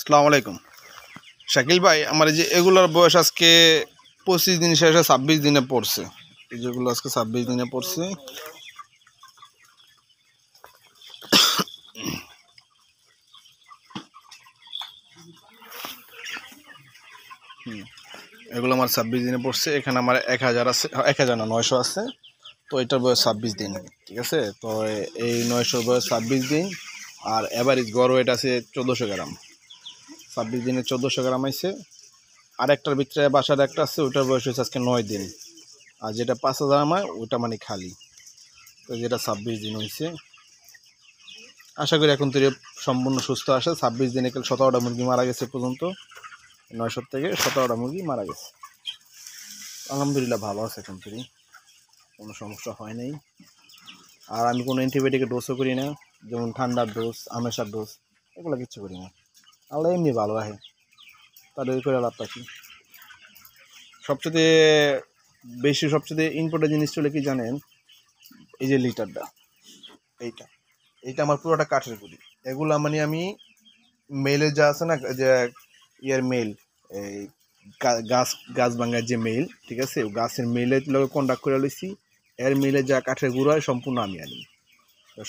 আসসালামু আলাইকুম। শাকিল ভাই, আমার এই যে এগুলোর বয়স আজকে পঁচিশ দিন শেষে ছাব্বিশ দিনে পড়ছে। যেগুলো আজকে ছাব্বিশ দিনে পড়ছে। এগুলো আমার ছাব্বিশ দিনে পড়ছে। এখানে আমার এক হাজার আছে, এক হাজার না, নয়শো আছে। তো এটার বয়স ছাব্বিশ দিন, ঠিক আছে? তো এই নয়শোর বয়স ছাব্বিশ দিন। আর অ্যাভারেজ গড় ওয়েট আছে চোদ্দোশো গ্রাম। ছাব্বিশ দিনে চোদ্দোশো গ্রাম আইছে। আর একটার ভিতরে বাসার একটা আছে, ওইটার বয়স হচ্ছে আজকে নয় দিন। আর যেটা পাঁচ হাজার আমার, ওইটা মানে খালি। তো যেটা ছাব্বিশ দিন হয়েছে আশা করি এখন থেকে সম্পূর্ণ সুস্থ আসে। ছাব্বিশ দিনে কাল সতেরোটা মুরগি মারা গেছে পর্যন্ত। নয়শো থেকে সতেরোটা মুরগি মারা গেছে। আলহামদুলিল্লাহ ভালো আছে এখন থেকে। কোনো সমস্যা হয় নাই। আর আমি কোনো অ্যান্টিবায়োটিকের ডোজও করি না। যেমন ঠান্ডার ডোজ আমেশার ডোজ এগুলো কিচ্ছু করি না। আল্লাহ এমনি ভালো রাখে তাদের করে লাভ পাচ্ছি। সবচেয়ে বেশি, সবচেয়ে ইম্পর্টেন্ট জিনিস চলে কি জানেন? এই যে লিটারটা, এইটা। এইটা আমার পুরোটা কাঠের গুলি এগুলো মানে আমি মেলে যা আছে না, যে ইয়ের মেল এই গাছ গাছ ভাঙার যে মেল ঠিক আছে? গাছের মেলের কন্ট্যাক্ট করে লইছি। এর মেলে যা কাঠের গুঁড়ো হয়, সম্পূর্ণ আমি আনি।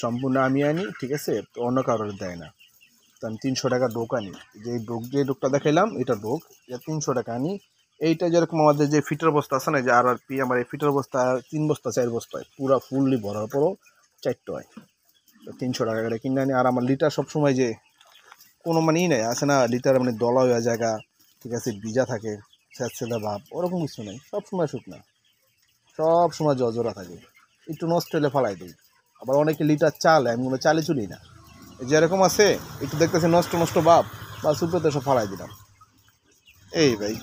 সম্পূর্ণ আমি আনি, ঠিক আছে? অন্য কারোর দেয় না। তো আমি তিনশো টাকা ডোক আনি যে ডোক যে ডোকটা দেখাইলাম, এটা ডোক। এটা তিনশো টাকা আনি এইটা যেরকম আমাদের যে ফিটার বস্তা আছে না যে আর আর পি আমার এই ফিটার বস্তা, তিন বস্তা, চার বস্তা হয় পুরা ফুললি ভরার পরও চারটে হয়। তো তিনশো টাকা করে কিনে আনি। আর আমার লিটার সবসময় যে কোনো মানেই নেই, আছে না লিটার মানে দলা হয়ে জায়গা, ঠিক আছে, ভিজা থাকে স্যাঁতস্যাঁতে ভাব, ওরকম কিছু নেই। সবসময় শুকনা সব সময় জজরা থাকে। একটু নষ্ট হলে ফালাই দিই। আবার অনেকে লিটার চাল, আমি কোনো চালে চলি না। যেরকম আছে একটু দেখতেছে নষ্ট নষ্ট বাপ বা সুপ্রতে সব ফালাই দিলাম। এই ভাই।